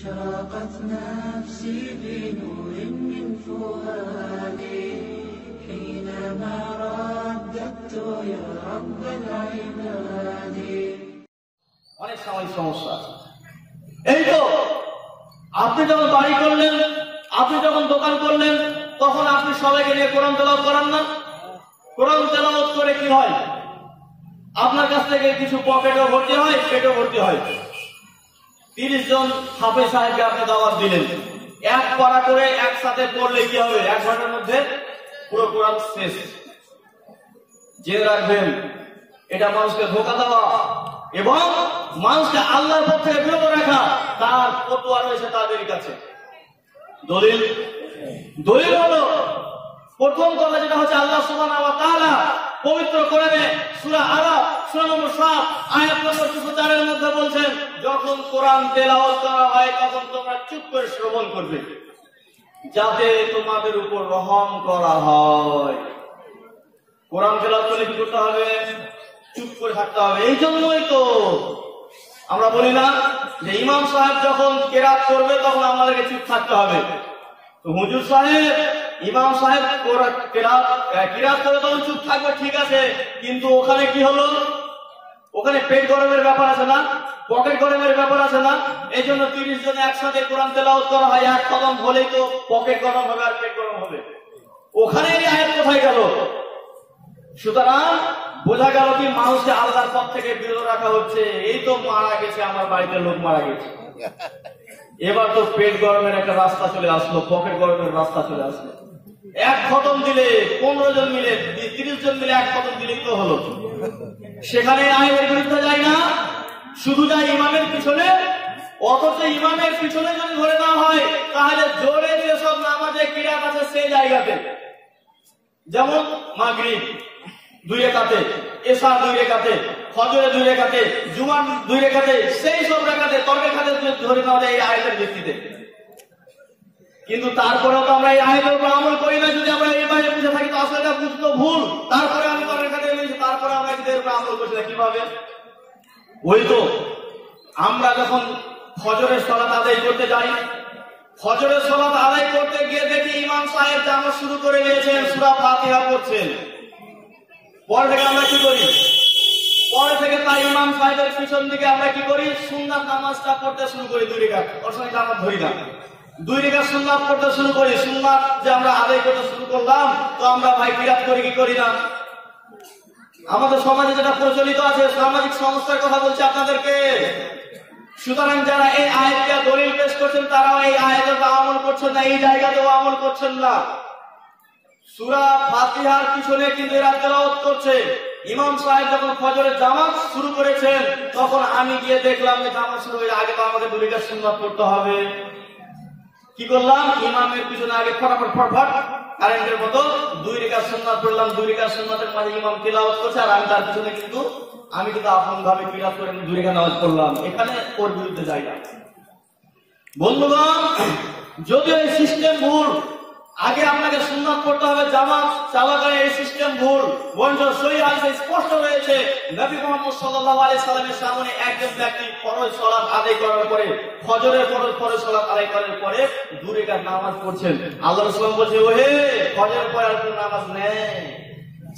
أشرقت نفسي بنور من فؤادي حينما رددت يا رب العباد অনেক সময় সমস্যা আছে এই তো আপনি যখন বাড়ি করলেন আপনি যখন দোকান করলেন তখন আপনি সবাইকে নিয়ে কোরআন তেলাওয়াত করান না কোরআন তেলাওয়াত করে কি হয় আপনার কাছ থেকে কিছু পকেটও ভর্তি হয় পেটও ভর্তি হয় তিরিশ জন হাফে সাহেবকে আপনি দাওয়াত দিলেন। এক পাড়া করে একসাথে পড়লে কি হবে? এক ঘণ্টার মধ্যে পুরো কোরআন শেষ। জেনে রাখবেন, এটা মানুষকে ধোকা দেওয়া এবং মানুষকে আল্লাহর পথ থেকে বিরত রাখা তার ফতোয়া রয়েছে তাদের কাছে। দলিল? দলিল হলো, প্রথম কথা যেটা হচ্ছে, আল্লাহ সুবহানাহু ওয়া তাআলা পবিত্র কোরআনে সূরা আরাফ সূরা নম্বর 7 আয়াত নম্বর 204 মধ্যে বলছেন, যখন কোরআন তেলাওয়াত করা হয়, তখন তোমরা চুপ করে শ্রবণ করবে। যাতে তোমাদের উপর রহম করা হয়। কোরআন তেলাওয়াত করলে কি করতে হবে? চুপ করে থাকতে হবে। এই জন্যই তো আমরা বলি না যে ইমাম সাহেব যখন কেরাত করবে, তখন আমাদেরকে চুপ থাকতে হবে। তো হুজুর সাহেব, ইমাম সাহেব কিরাত করে তখন চুপ থাকবে, ঠিক আছে। কিন্তু ওখানে কি হলো? ওখানে পেট গরমের ব্যাপার আছে না? পকেট গরমের ব্যাপার আছে না? এই জন্য তিরিশ জন একসাথে কোরআন তেলাওয়াত করা হয় এক কদম হলেই তো পকেট গরম হবে আর পেট গরম হবে। ওখানে এই আয়াত কোথায় গেল? সুতরাং বোঝা গেল কি মানুষকে আল্লাহর পথ থেকে বিরত রাখা হচ্ছে। এই তো মারা গেছে, আমার বাড়িতে লোক মারা গেছে। এবার তো পেট গরমের একটা রাস্তা চলে আসলো, পকেট গরমের রাস্তা চলে আসলো। এক খতম দিলে পনেরো জন মিলে, তিরিশ জন মিলে এক খতম দিলে তো হলো। সেখানে আইনের বিরুদ্ধে যায় না। শুধু যায় ইমামের পিছনে, অথচ ইমামের পিছনে যদি ধরে না হয়, তাহলে জোরে যেসব নামাজে কিরাত আছে সেই জায়গাতে। যেমন মাগরিব দুই রেখাতে এসা দুই রেখাতে ফজরে দুই রেখাতে জুমান দুই রেখাতে, সেই সব রেখাতে, তর্কে খাতে ধরে নেওয়া যায় এই আয়তের ভিত্তিতে। কিন্তু তারপরেও তো আমরা এই আয়তের উপর আমল করি না, যদি আমরা এই বাইরে বুঝে থাকি তো আসলে বুঝতো ভুল। তারপরে আমি আমল করছি না কীভাবে? ওই তো, আমরা যখন ফজরের সলাত আদায় করতে যাই, ফজরের সলাত আদায় করতে গিয়ে দেখি ইমাম সাহেব জামা শুরু করে নিয়েছেন সুরা ফাতিহা পড়ছেন। পরে থেকে আমরা কি করি? পরে থেকে তাই ইমাম সাহেবের পিছন দিকে আমরা কি করি? সুন্নাত নামাজটা পড়তে শুরু করি দুই রেখা ওর সঙ্গে জামাত ধরি না। দুই রেখা সুন্নাত পড়তে শুরু করি। সুন্নাত যে আমরা আদায় করতে শুরু করলাম, তো আমরা ভাই বিরাট করি কি করি না? আমাদের সমাজে যেটা প্রচলিত আছে, সামাজিক সংস্থার কথা বলছি আপনাদেরকে। সুতরাং যারা এই আয়াতকে দলিল পেশ করছেন, তারাও এই আয়াতের আমল করছেন না, এই জায়গাতেও আমল করছেন না। সুরা ফাতিহার পিছনে কিন্তু এরা তেলাওয়াত করছে। ইমাম সাহেব যখন ফজরের জামাত শুরু করেছেন, তখন আমি গিয়ে দেখলাম যে জামাত শুরু হয়ে আগে তো আমাকে দুইটা সুন্নাত পড়তে হবে। কি করলাম? ইমামের পিছনে আগে ফটাফট ফটফট কারেন্টের মতো দুই রেখা সুন্নাত পড়লাম, দুই রেখা সুন্নাতের মাঝে ইমাম তেলাওয়াত করছে, আর আমি তার পিছনে কিন্তু, আমি কিন্তু আপন ভাবে কিরাত করে আমি দুই রেখা নামাজ পড়লাম। এখানে ওর বিরুদ্ধে যাই না। বন্ধুগণ, যদিও এই সিস্টেম ভুল, আগে আপনাকে সুন্নাত পড়তে হবে জামাত চালাকালে এই সিস্টেম ভুল বঞ্চ সই হাদিসে স্পষ্ট রয়েছে, নবী মোহাম্মদ সাল্লাল্লাহু আলাইহি সাল্লামের সামনে একজন ব্যক্তি ফরজ সালাত আদায় করার পরে, ফজরের ফরজ ফরজ সালাত আদায় করার পরে দূরে কার নামাজ পড়ছেন। আল্লাহ রাসূল বলছে, ওহে, ফজরের পরে আর কোন নামাজ নেই।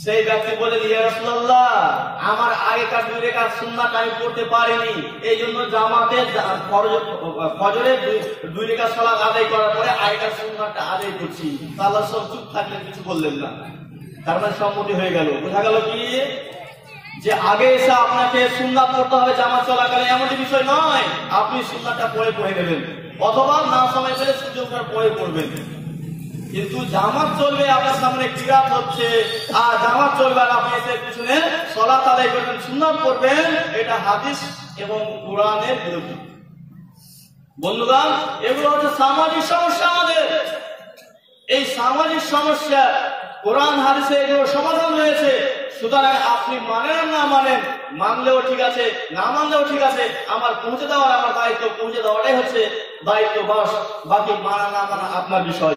সেই ব্যক্তি বলে ইয়া রাসূলুল্লাহ, আমার আগেকার দুই রেখার সুন্নাত আমি পড়তে পারিনি। এই জন্য জামাতে ফজরের দুই- রেখার সালাত আদায় করার পরে আগেকার সুন্নাতটা আদায় করছি। তা আল্লাহ সব চুপ থাকলে কিছু বললেন না। মানে সম্মতি হয়ে গেল। বোঝা গেল কি? যে আগে এসে আপনাকে সুন্নাত পড়তে হবে জামা চলাকালে এমন বিষয় নয়। আপনি সুন্নাতটা পরে পড়ে নেবেন। অথবা না সময় পেলে সুযোগ করে পড়ে পড়বেন। কিন্তু জামাত চলবে, আপনার সামনে কিরাত হচ্ছে। আর জামাত চলবে আর আপনি এসে পিছনে সলাত আদায় করবেন, সুন্নাত করবেন এটা হাদিস এবং কোরআনের বিরোধী বন্ধুগণ, এগুলো হচ্ছে সামাজিক সমস্যা আমাদের। এই সামাজিক সমস্যা কোরআন, হাদিসে এগুলো সমাধান রয়েছে সুতরাং আপনি মানেন না মানেন, মানলেও ঠিক আছে, না মানলেও ঠিক আছে, আমার পৌঁছে দেওয়ার আমার দায়িত্ব, পৌঁছে দেওয়াটাই হচ্ছে দায়িত্ব, বাস, বাকি মানা না মানা আপনার বিষয়।